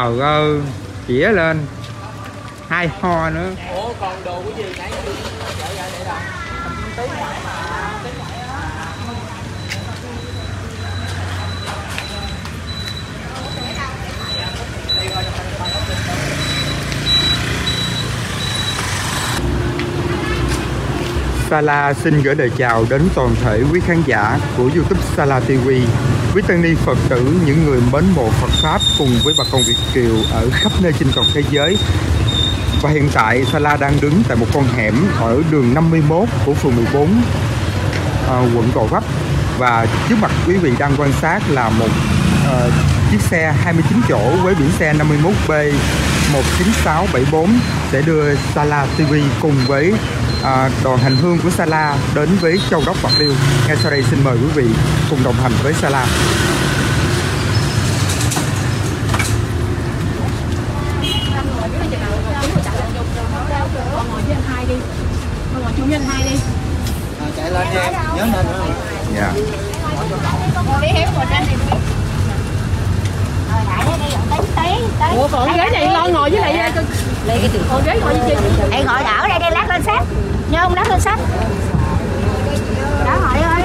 trời ơi chĩa lên. Hai ho nữa. Ủa còn đồ của gì nãy Sala xin gửi lời chào đến toàn thể quý khán giả của YouTube Sala TV, quý tăng ni Phật tử, những người mến mộ Phật Pháp cùng với bà con Việt Kiều ở khắp nơi trên toàn thế giới. Và hiện tại Sala đang đứng tại một con hẻm ở đường 51 của phường 14, à, quận Gò Vấp. Và trước mặt quý vị đang quan sát là một à, chiếc xe 29 chỗ với biển xe 51B 19674 sẽ đưa Sala TV cùng với à, đoàn hành hương của Sala đến với Châu Đốc Bạc Liêu. Ngay sau đây xin mời quý vị cùng đồng hành với Sala. Chạy lên em nhớ lên Dạ. Ủa còn ghế này lo ngồi với lại Lấy cái ngồi với chị Ê ngồi đỡ đây đi lát lên sách Nhớ không? Lát lên sách Đó ngồi ơi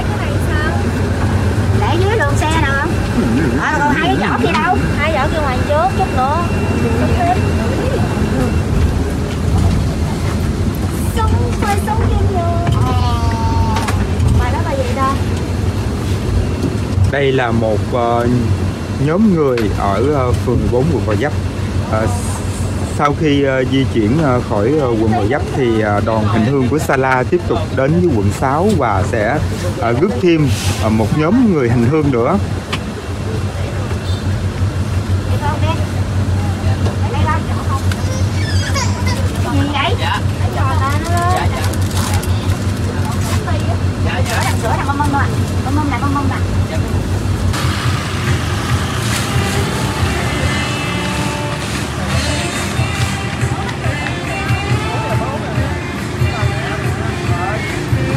Để dưới lượng xe nè Ờ còn hai cái chỗ kia đâu? Hai chỗ kia ngoài trước chút nữa. Sống phải sống kim rồi Bài đó bài gì đó Đây là một ờ, nhóm người ở ờ, phường 14 quận Gò Vấp. Ờ, sau khi uh, di chuyển uh, khỏi uh, quận Gò Vấp thì uh, đoàn hành hương của Sala tiếp tục đến với quận 6 và sẽ uh, rước thêm uh, một nhóm người hành hương nữa.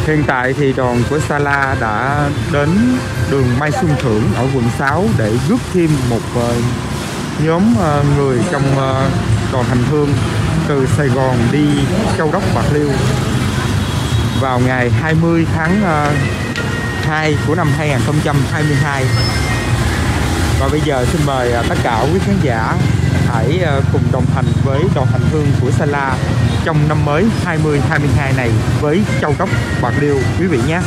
Hiện tại thì đoàn của Sala đã đến đường Mai Xuân Thưởng ở quận 6 để rước thêm một ờ, nhóm ờ, người trong ờ, đoàn hành hương từ Sài Gòn đi Châu Đốc Bạc Liêu vào ngày 20 tháng 2 của năm 2022. Và bây giờ xin mời tất cả quý khán giả hãy cùng đồng hành với đoàn hành hương của Sala trong năm mới 2022 này với Châu Đốc Bạc Liêu quý vị nhé.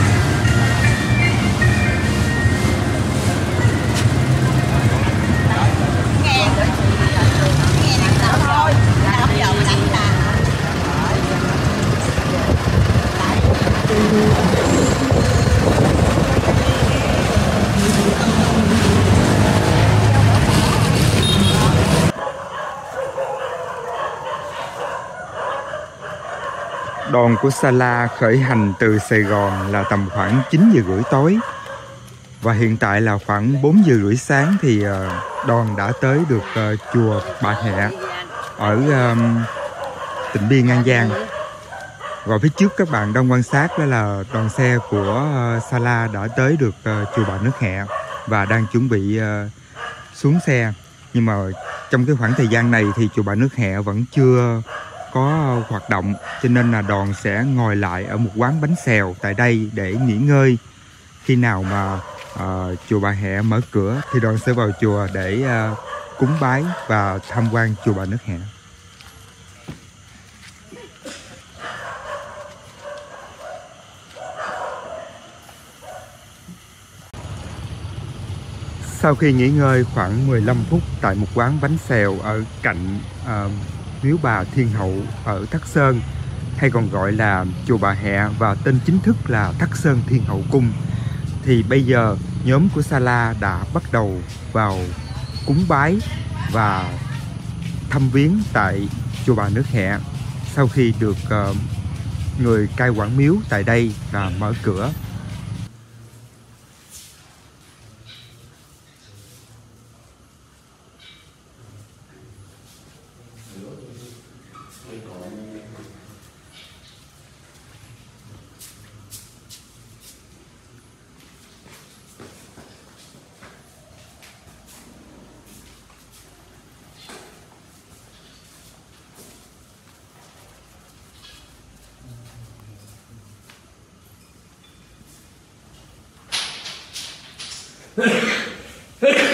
Đoàn của Sala khởi hành từ Sài Gòn là tầm khoảng 9 giờ rưỡi tối. Và hiện tại là khoảng 4 giờ rưỡi sáng thì ờ, đoàn đã tới được ờ, chùa Bà Hẹ ở tỉnh Biên An Giang. Và phía trước các bạn đang quan sát đó là đoàn xe của ờ, Sala đã tới được chùa Bà Nước Hẹ và đang chuẩn bị xuống xe. Nhưng mà trong cái khoảng thời gian này thì chùa Bà Nước Hẹ vẫn chưa có hoạt động cho nên là đoàn sẽ ngồi lại ở một quán bánh xèo tại đây để nghỉ ngơi. Khi nào mà uh, chùa Bà Hẹ mở cửa thì đoàn sẽ vào chùa để uh, cúng bái và tham quan chùa Bà Nước Hẹ. Sau khi nghỉ ngơi khoảng 15 phút tại một quán bánh xèo ở cạnh uh, miếu bà Thiên Hậu ở Thác Sơn hay còn gọi là chùa Bà Hẹ và tên chính thức là Thác Sơn Thiên Hậu Cung. Thì bây giờ nhóm của Sala đã bắt đầu vào cúng bái và thăm viếng tại chùa Bà Nước Hẹ. Sau khi được uh, người cai quản miếu tại đây là mở cửa Hey!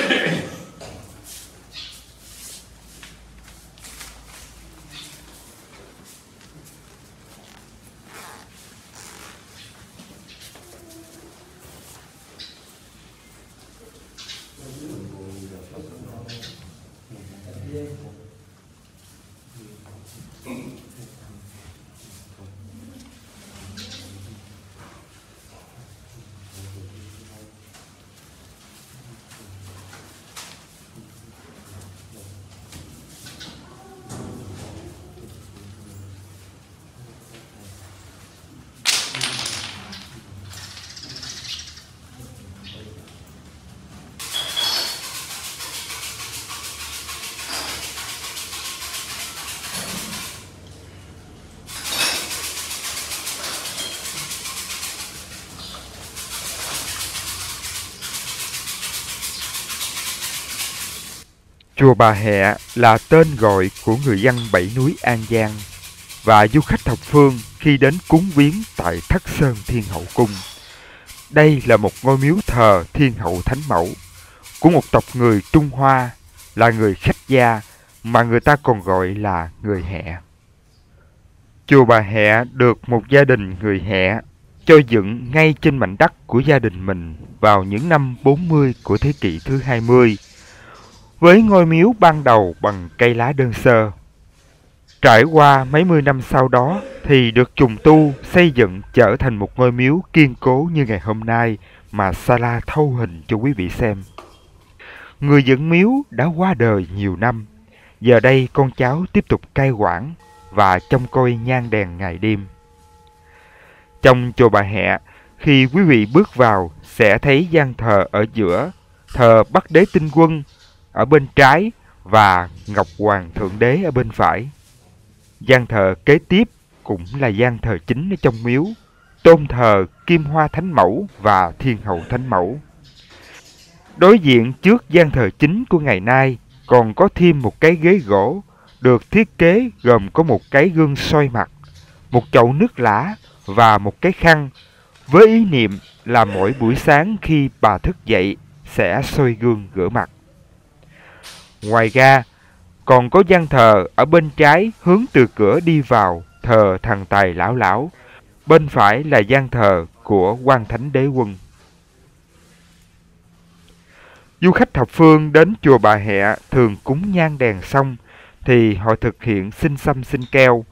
Chùa Bà Hẹ là tên gọi của người dân bảy núi An Giang và du khách thập phương khi đến cúng viếng tại Thất Sơn Thiên Hậu Cung. Đây là một ngôi miếu thờ Thiên Hậu Thánh Mẫu của một tộc người Trung Hoa, là người khách gia mà người ta còn gọi là người Hẹ. Chùa Bà Hẹ được một gia đình người Hẹ cho dựng ngay trên mảnh đất của gia đình mình vào những năm 40 của thế kỷ thứ 20 với ngôi miếu ban đầu bằng cây lá đơn sơ. Trải qua mấy mươi năm sau đó thì được trùng tu, xây dựng trở thành một ngôi miếu kiên cố như ngày hôm nay mà Sala thâu hình cho quý vị xem. Người dựng miếu đã qua đời nhiều năm, giờ đây con cháu tiếp tục cai quản và trông coi nhang đèn ngày đêm. Trong chùa Bà Hẹ, khi quý vị bước vào sẽ thấy gian thờ ở giữa, thờ Bắc Đế Tinh Quân ở bên trái và Ngọc Hoàng Thượng Đế ở bên phải. Gian thờ kế tiếp cũng là gian thờ chính ở trong miếu, tôn thờ Kim Hoa Thánh Mẫu và Thiên Hậu Thánh Mẫu. Đối diện trước gian thờ chính của ngày nay còn có thêm một cái ghế gỗ được thiết kế gồm có một cái gương soi mặt, một chậu nước lã và một cái khăn với ý niệm là mỗi buổi sáng khi bà thức dậy sẽ soi gương rửa mặt. Ngoài ra, còn có gian thờ ở bên trái hướng từ cửa đi vào thờ thằng Tài Lão Lão, bên phải là gian thờ của quan Thánh Đế Quân. Du khách thập phương đến chùa Bà Hẹ thường cúng nhang đèn xong thì họ thực hiện xin xăm xin keo.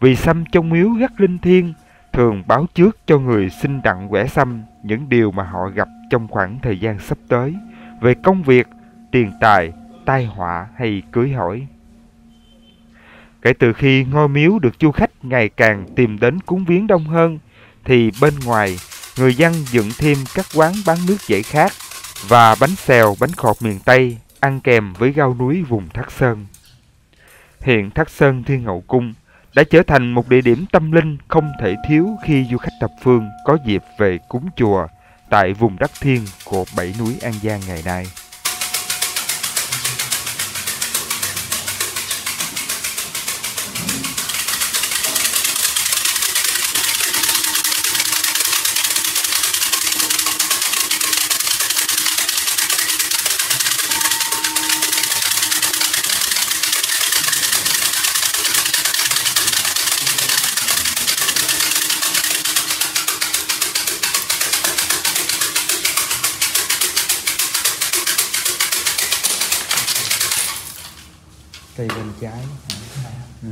Vì xăm trong miếu rất linh thiêng, thường báo trước cho người xin đặng quẻ xăm những điều mà họ gặp trong khoảng thời gian sắp tới về công việc, tiền tài tai họa hay cưới hỏi. Kể từ khi ngôi miếu được du khách ngày càng tìm đến cúng viếng đông hơn, thì bên ngoài, người dân dựng thêm các quán bán nước giải khát và bánh xèo, bánh khọt miền Tây ăn kèm với rau núi vùng Thác Sơn. Hiện Thác Sơn Thiên Hậu Cung đã trở thành một địa điểm tâm linh không thể thiếu khi du khách thập phương có dịp về cúng chùa tại vùng đất thiên của bảy núi An Giang ngày nay. Cây bên trái ừ.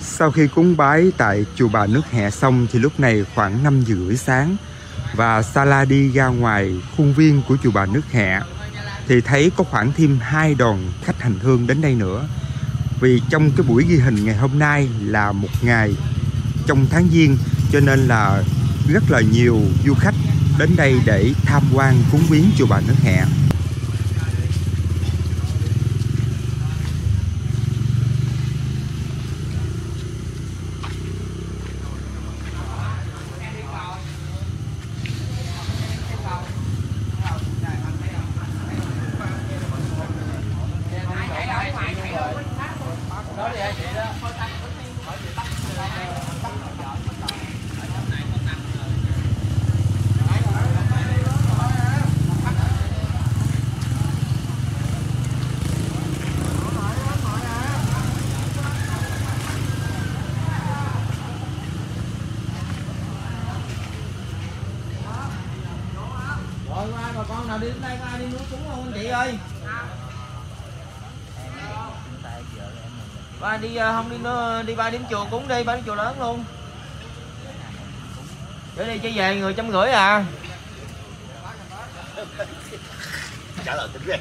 Sau khi cúng bái tại chùa Bà Nước Hẹ xong thì lúc này khoảng 5 giờ rưỡi sáng và Sala đi ra ngoài khuôn viên của chùa Bà Nước Hẹ thì thấy có khoảng thêm hai đoàn khách hành hương đến đây nữa. Vì trong cái buổi ghi hình ngày hôm nay là một ngày trong tháng Giêng, cho nên là rất là nhiều du khách đến đây để tham quan cúng viếng chùa Bà Nước Hẹ. Rồi qua bà con nào đi đến đây có ai đi núi cúng không anh chị ơi? Ba đi ờ, không đi nữa đi ba điểm chùa cúng đi, ba điểm chùa lớn luôn. Để đi chơi về người trăm rưỡi à. trả lời tính ghê